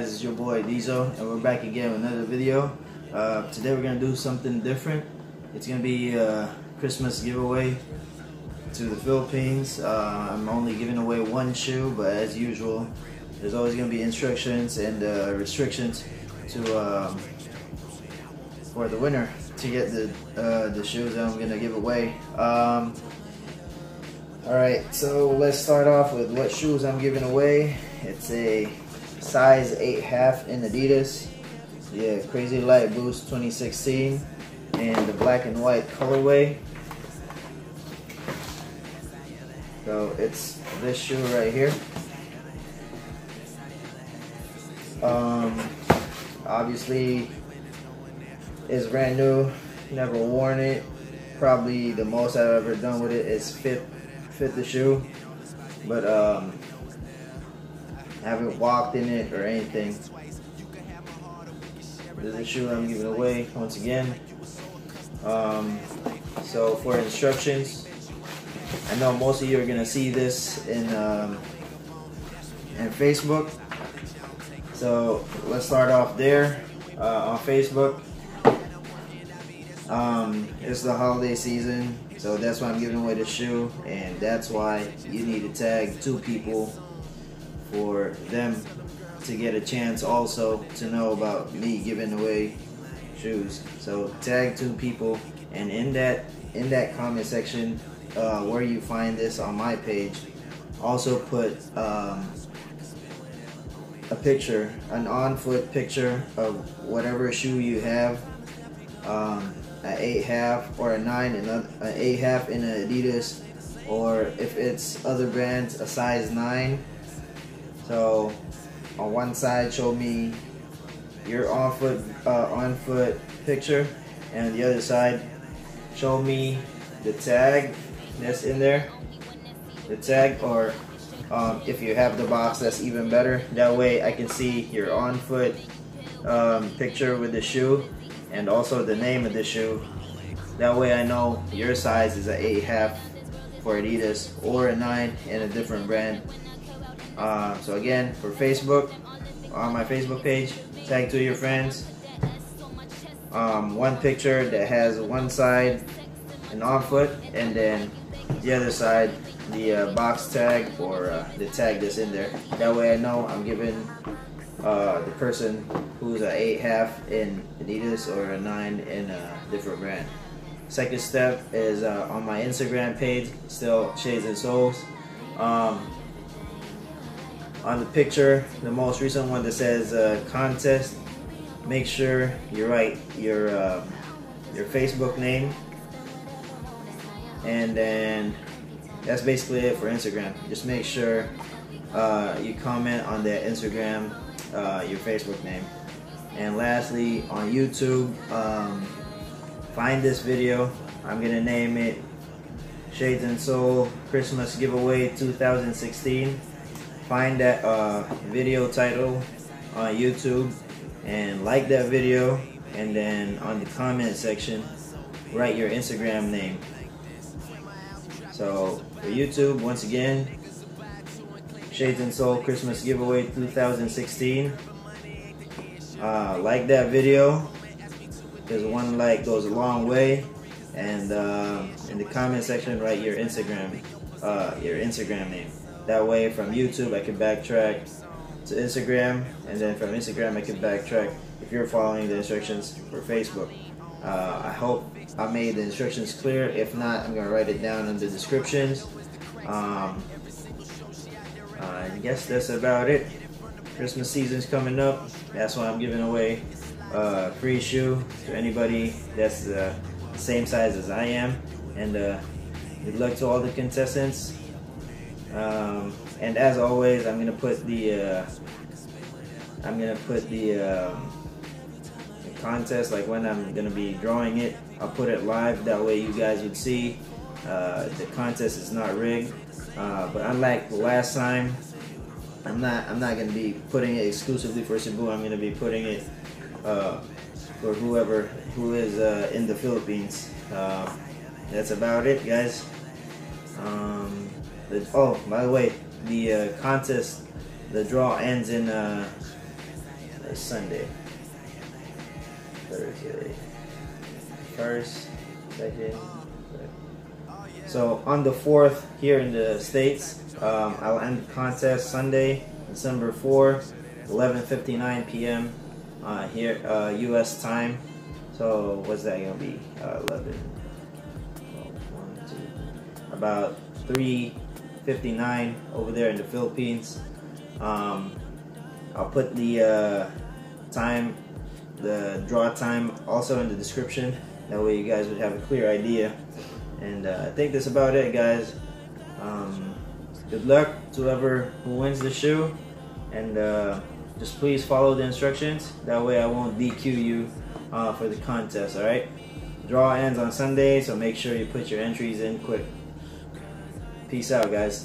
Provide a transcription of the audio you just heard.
guys? It's your boy Diesel, and we're back again with another video. Uh, today we're gonna do something different. It's gonna be a Christmas giveaway to the Philippines. Uh, I'm only giving away one shoe, but as usual, there's always gonna be instructions and uh, restrictions to um, for the winner to get the uh, the shoes that I'm gonna give away. Um, all right, so let's start off with what shoes I'm giving away. It's a size 8 half in Adidas. Yeah, Crazy Light Boost 2016 and the black and white colorway. So it's this shoe right here. Um, obviously, it's brand new. Never worn it. Probably the most I've ever done with it is fit fit the shoe, but um, haven't walked in it or anything. This is a shoe I'm giving away once again. Um, so for instructions, I know most of you are gonna see this in um, in Facebook. So let's start off there uh, on Facebook. Um, it's the holiday season, so that's why I'm giving away the shoe, and that's why you need to tag two people for them to get a chance also to know about me giving away shoes. So tag two people, and in that in that comment section uh, where you find this on my page, also put um, a picture, an on-foot picture of whatever shoe you have. Um, an 8 half or a 9 and an 8 half in an Adidas or if it's other brands a size 9 so on one side show me your on foot uh, on foot picture and the other side show me the tag that's in there the tag or um, if you have the box that's even better that way I can see your on foot um, picture with the shoe and also the name of the shoe. That way I know your size is an 8 half for Adidas or a 9 in a different brand. Uh, so again, for Facebook, on my Facebook page, tag two of your friends. Um, one picture that has one side an on foot and then the other side the uh, box tag or uh, the tag that's in there. That way I know I'm giving uh, the person who's an 8 half in Adidas or a 9 in a different brand. Second step is uh, on my Instagram page, still Shades and Soles. Um, on the picture, the most recent one that says uh, contest, make sure you write your uh, your Facebook name, and then that's basically it for Instagram. Just make sure uh, you comment on that Instagram uh, your Facebook name. And lastly, on YouTube, um, find this video. I'm gonna name it Shades and Sole Christmas Giveaway 2016. Find that uh, video title on YouTube and like that video. And then on the comment section, write your Instagram name. So for YouTube, once again, Shades and Sole Christmas Giveaway 2016. Uh, like that video because one like goes a long way. And uh, in the comment section, write your Instagram, uh, your Instagram name. That way, from YouTube, I can backtrack to Instagram, and then from Instagram, I can backtrack if you're following the instructions for Facebook. Uh, I hope I made the instructions clear. If not, I'm gonna write it down in the descriptions. Um, I guess that's about it. Christmas season's coming up. That's why I'm giving away a free shoe to anybody that's the same size as I am. And uh, good luck to all the contestants. Um, and as always, I'm gonna put the uh, I'm gonna put the, um, the contest like when I'm gonna be drawing it. I'll put it live. That way, you guys would see. Uh, the contest is not rigged. Uh, but unlike the last time, I'm not I'm not gonna be putting it exclusively for Cebu. I'm gonna be putting it uh, for whoever who is uh, in the Philippines. Uh, that's about it, guys. Um, the, oh, by the way, the uh, contest, the draw ends in uh, Sunday, Thursday, first, second. So on the fourth here in the states, um, I'll end the contest Sunday, December 4, 11:59 p.m. Uh, here uh, U.S. time. So what's that gonna be? Uh, 11. one, two, about 3:59 over there in the Philippines. Um, I'll put the uh, time, the draw time, also in the description. That way you guys would have a clear idea. And uh, I think that's about it, guys. Um, good luck to whoever who wins the shoe, and uh, just please follow the instructions. That way I won't DQ you uh, for the contest. All right. Draw ends on Sunday, so make sure you put your entries in quick. Peace out, guys.